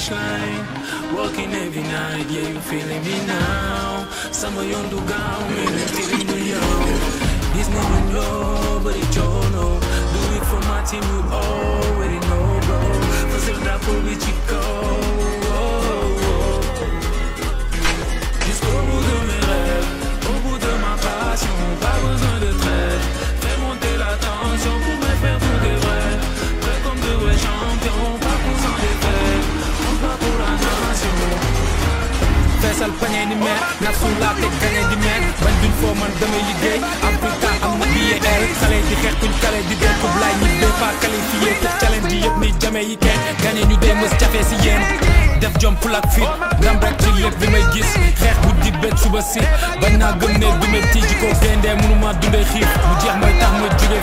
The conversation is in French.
finish line every night, yeah, you feeling me now Summer yon dugaw, man, I'm feeling the yo This nigga know, but it don't know. Do it for my team, we all meer nag suñ laa teg gañe di meer bañ duñ foo man damay liggéey. Africa am na billet air. Xale di xeex kuñ kale di dee coupe laay ñi dee pas qualifié pour challenge yëpp ni jame yi kenn. Gañe ñu dee mës jafe si yéen. Def jom fit. Dam rek ci lépp bi gis. Xeex bu di bet suba si. Bañ du ma tii ji ko géndee mënuma dundee xiif. Mu jeex mooy tax ma jóge